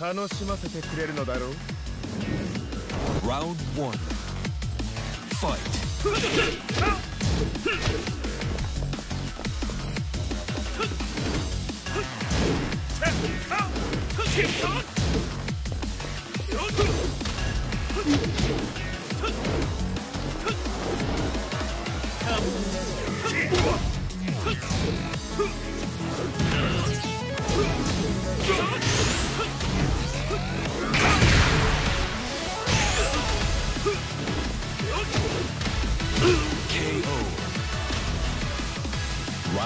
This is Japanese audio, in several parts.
楽しませてくれるのだろう Round one. Fight. KO.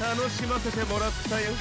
楽しませてもらったよ。